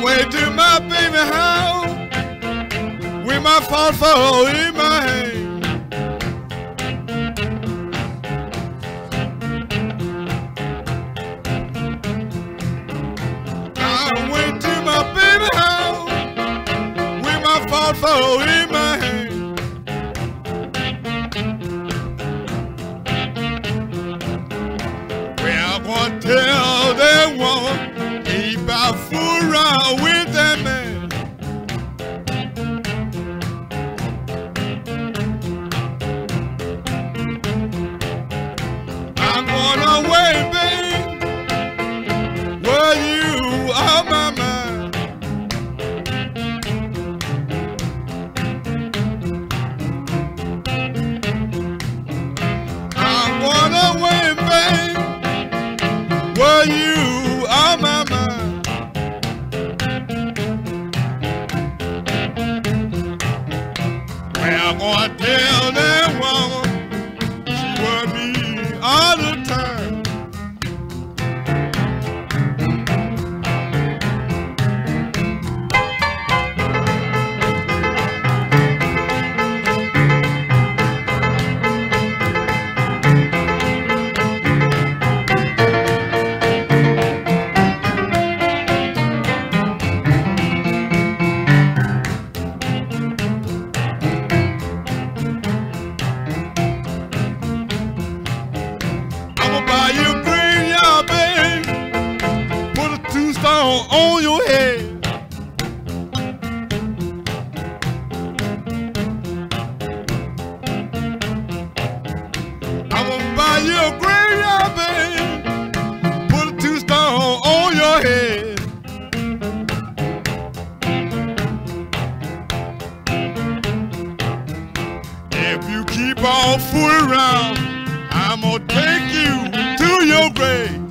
way to my baby house with my fall in my hand. I went to my baby house in my hand. Well, I'm gonna tell Well, You. Put a tombstone on your head. I'ma buy you a green yard, babe. Put a on your head. If you keep on fooling around, I'm gonna take